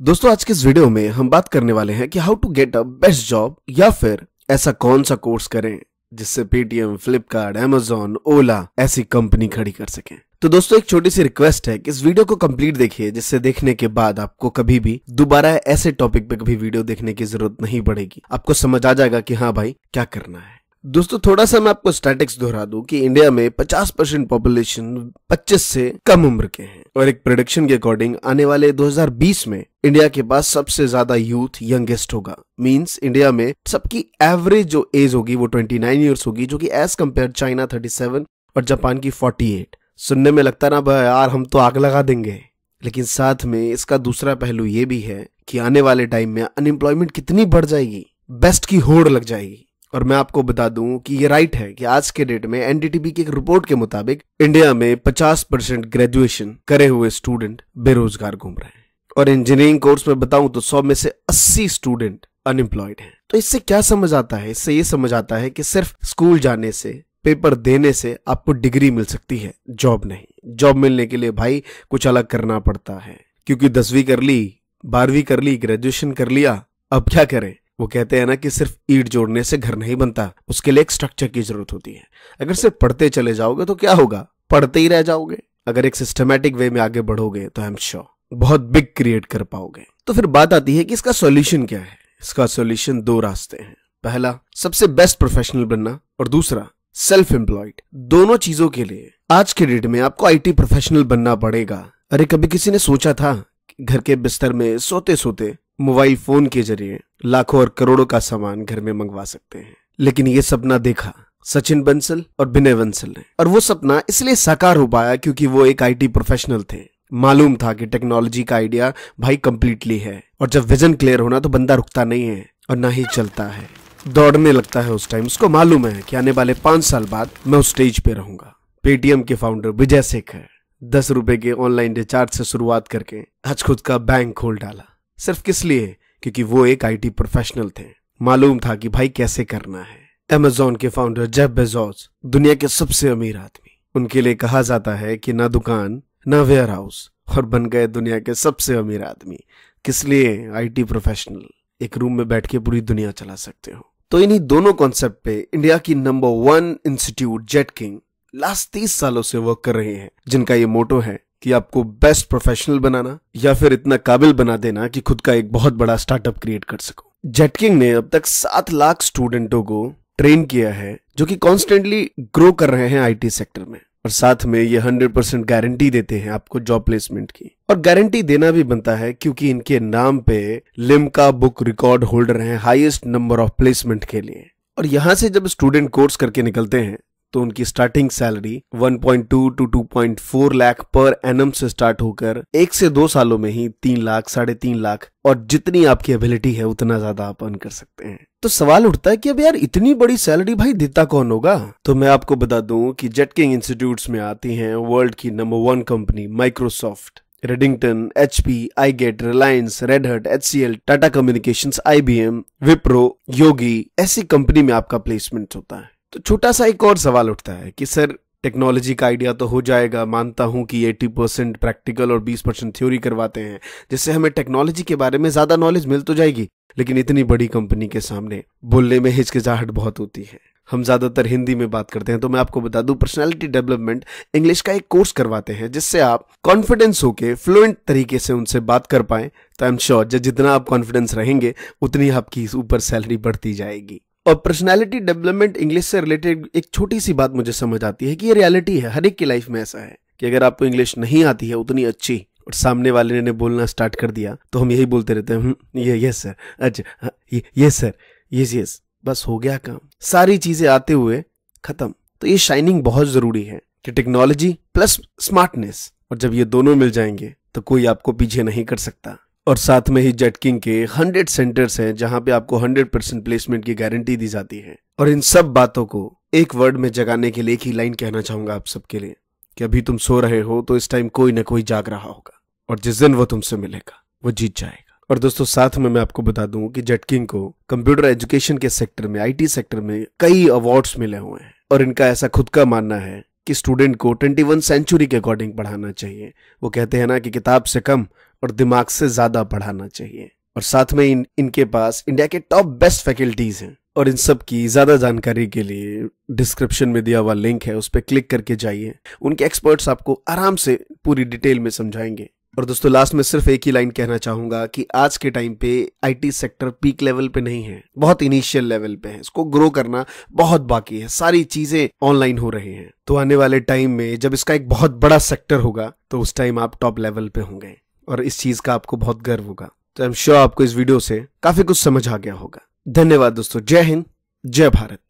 दोस्तों, आज के इस वीडियो में हम बात करने वाले हैं कि how to get a best job या फिर ऐसा कौन सा कोर्स करें जिससे पेटीएम फ्लिपकार्ट एमेजोन ओला ऐसी कंपनी खड़ी कर सके। तो दोस्तों, एक छोटी सी रिक्वेस्ट है कि इस वीडियो को कंप्लीट देखिए, जिससे देखने के बाद आपको कभी भी दोबारा ऐसे टॉपिक पे कभी वीडियो देखने की ज़रूरत नहीं पड़ेगी। आपको समझ आ जाएगा कि हाँ भाई, क्या करना है। दोस्तों, थोड़ा सा मैं आपको स्टैटिक्स दोहरा दूँ कि इंडिया में 50 परसेंट पॉपुलेशन 25 से कम उम्र के हैं। और एक प्रोडिक्शन के अकॉर्डिंग आने वाले 2020 में इंडिया के पास सबसे ज़्यादा यूथ यंगेस्ट होगा। मींस इंडिया में सबकी एवरेज जो एज होगी वो 29 इयर्स होगी, जो कि एज कंपेयर चाइना 37 और जापान की 48 सुनने में लगता ना, भाई यार, हम तो आग लगा देंगे। लेकिन साथ में इसका दूसरा पहलू ये भी है कि आने वाले टाइम में अनएम्प्लॉयमेंट कितनी बढ़ जाएगी? बेस्ट की होड़ लग जाएगी। और मैं आपको बता दूँ कि ये राइट है कि आज के डेट में एनडीटीबी की एक रिपोर्ट के मुताबिक इंडिया में 50 परसेंट ग्रेजुएशन करे हुए स्टूडेंट बेरोजगार घूम रहे हैं। और इंजीनियरिंग कोर्स में बताऊँ तो 100 में से 80 स्टूडेंट अनएम्प्लॉयड हैं। तो इससे क्या समझ आता है? इससे ये समझ आता है कि सिर्फ़ स्कूल जाने से पेपर देने से आपको डिग्री मिल सकती है जॉब नहीं। जॉब मिलने के लिए भाई कुछ अलग करना पड़ता है। क्योंकि दसवीं कर ली, बारहवीं कर ली ग्रेजुएशन कर लिया, अब क्या करें? वो कहते हैं ना कि सिर्फ़ ईट जोड़ने से घर नहीं बनता, उसके लिए एक स्ट्रक्चर की ज़रूरत होती है। अगर सिर्फ़ पढ़ते चले जाओगे तो क्या होगा? पढ़ते ही रह जाओगे। अगर एक सिस्टमेटिक वे में आगे बढ़ोगे तो आई एम श्योर बहुत बिग क्रिएट कर पाओगे। तो फिर बात आती है कि इसका सॉल्यूशन क्या है? इसका सॉल्यूशन दो रास्ते हैं। पहला, सबसे बेस्ट प्रोफेशनल बनना और दूसरा सेल्फ एम्प्लॉयड दोनों चीज़ों के लिए आज के डेट में आपको आईटी प्रोफेशनल बनना पड़ेगा। अरे, कभी किसी ने सोचा था? घर के बिस्तर में सोते सोते मोबाइल फ़ोन के ज़रिए लाखों और करोड़ों का सामान घर में मंगवा सकते हैं। लेकिन ये सपना देखा, सचिन बंसल और विनय बंसल ने। और वो सपना इसलिए साकार हो पाया क्योंकि वो एक आईटी प्रोफेशनल थे। मालूम था कि टेक्नोलॉजी का आइडिया भाई कंप्लीटली है। और जब विजन क्लियर होना तो बंदा रुकता नहीं है और ना ही चलता है। दौड़ने लगता है उस टाइम। उसको मालूम है कि आने वाले पाँच साल बाद मैं उस स्टेज पे रहूँगा। पेटीएम के फाउंडर विजय शेखर। दस रुपए के ऑनलाइन रिचार्ज से शुरुआत करके आज खुद का बैंक खोल डाला। सिर्फ़ किस लिए? क्योंकि वो एक आईटी प्रोफेशनल थे। मालूम था कि भाई कैसे करना है। अमेजोन के फाउंडर जेफ बेजोस दुनिया के सबसे अमीर आदमी। उनके लिए कहा जाता है कि ना दुकान, ना वेयर हाउस और बन गए दुनिया के सबसे अमीर आदमी। किस लिए? आईटी प्रोफेशनल एक रूम में बैठ के पूरी दुनिया चला सकते हो। तो इन्हीं दोनों कॉन्सेप्ट पे इंडिया की number one institute Jetking last तीस सालों से वर्क कर रहे हैं, जिनका ये मोटो है कि आपको बेस्ट प्रोफेशनल बनाना या फिर इतना काबिल बना देना कि खुद का एक बहुत बड़ा स्टार्टअप क्रिएट कर सको। जेटकिंग ने अब तक सात लाख स्टूडेंटों को ट्रेन किया है, जो कि कॉन्स्टेंटली ग्रो कर रहे हैं आईटी सेक्टर में। और साथ में ये हंड्रेड परसेंट गारंटी देते हैं आपको जॉब प्लेसमेंट की। और गारंटी देना भी बनता है क्योंकि इनके नाम पे लिमका बुक रिकॉर्ड होल्डर हैं हाईएस्ट नंबर ऑफ़ प्लेसमेंट के लिए। और यहाँ से जब स्टूडेंट कोर्स करके निकलते हैं तो उनकी starting salary 1.2 to 2.4 lakh per annum से स्टार्ट होकर एक से दो सालों में ही तीन लाख, साढ़े तीन लाख और जितनी आपकी एबिलिटी है, उतना ज़्यादा आप अर्न कर सकते हैं। तो सवाल उठता है कि अब यार इतनी बड़ी सैलरी भाई देता कौन होगा? तो मैं आपको बता दूँ कि जेट किंग इंस्टीट्यूट में आती हैं वर्ल्ड की number one company Microsoft Redington H P I gate Reliance Red Hat H C L Tata communication I B M Wipro योगी ऐसी कंपनी में आपका प्लेसमेंट होता है। तो छोटा सा एक और सवाल उठता है कि सर, टेक्नोलॉजी का आइडिया तो हो जाएगा, मानता हूँ कि 80 परसेंट प्रैक्टिकल और 20 परसेंट थ्योरी करवाते हैं, जिससे हमें टेक्नोलॉजी के बारे में ज़्यादा नॉलेज मिल तो जाएगी, लेकिन इतनी बड़ी कंपनी के सामने बोलने में हिचकिचाहट बहुत होती है। हम ज़्यादातर हिंदी में बात करते हैं तो मैं आपको बता दूँ पर्सनालिटी डेवलपमेंट इंग्लिश का एक कोर्स करवाते हैं, जिससे आप कॉन्फिडेंस होके फ्लुएंट तरीके से उनसे बात कर पाए तो आई एम श्योर जितना आप कॉन्फिडेंस रहेंगे, उतनी आपकी ऊपर सैलरी बढ़ती जाएगी। और पर्सनालिटी डेवलपमेंट इंग्लिश से रिलेटेड एक छोटी सी बात मुझे समझ आती है कि ये रियलिटी है हर एक की लाइफ में ऐसा है कि अगर आपको इंग्लिश नहीं आती है उतनी अच्छी और सामने वाले ने बोलना स्टार्ट कर दिया तो हम यही बोलते रहते हैं हम्म, ये यस सर अच्छा हाँ, ये सर यस यस बस हो गया काम। सारी चीज़ें आते हुए खत्म। तो ये शाइनिंग बहुत ज़रूरी है कि टेक्नोलॉजी प्लस स्मार्टनेस और जब ये दोनों मिल जाएँगे तो कोई आपको पीछे नहीं कर सकता। और साथ में ही जेटकिंग के हंड्रेड सेंटर्स हैं, जहाँ पे आपको हंड्रेड परसेंट प्लेसमेंट की गारंटी दी जाती है। और इन सब बातों को एक वर्ड में जगाने के लिए एक ही लाइन कहना चाहूँगा आप सबके लिए, कि अभी तुम सो रहे हो तो इस टाइम कोई ना कोई जाग रहा होगा, और जिस दिन वो तुमसे मिलेगा, वो जीत जाएगा। और दोस्तों, साथ में मैं आपको बता दूँ कि जेटकिंग को कंप्यूटर एजुकेशन के सेक्टर में, आईटी सेक्टर में कई अवार्ड्स मिले हुए हैं, और इनका ऐसा खुद का मानना है कि स्टूडेंट को ट्वेंटी वन सेंचुरी के अकॉर्डिंग पढ़ाना चाहिए। वो कहते हैं ना कि किताब से कम और दिमाग से ज़्यादा पढ़ाना चाहिए। और साथ में इन, इनके पास, इंडिया के टॉप बेस्ट फैकल्टीज हैं। और इन सब की ज़्यादा जानकारी के लिए डिस्क्रिप्शन में दिया हुआ लिंक है, उस पर क्लिक करके जाइए। उनके एक्सपर्ट्स आपको आराम से पूरी डिटेल में समझाएँगे। और दोस्तों लास्ट में सिर्फ़ एक ही लाइन कहना चाहूँगा कि आज के टाइम पे आईटी सेक्टर पीक लेवल पे नहीं है, बहुत इनिशियल लेवल पे है। इसको ग्रो करना बहुत बाकी है। सारी चीज़ें ऑनलाइन हो रही हैं। तो आने वाले टाइम में जब इसका एक बहुत बड़ा सेक्टर होगा तो उस टाइम आप टॉप लेवल पे होंगे और इस चीज़ का आपको बहुत गर्व होगा। तो आई एम श्योर आपको इस वीडियो से काफ़ी कुछ समझ आ गया होगा। धन्यवाद दोस्तों। जय हिंद, जय भारत।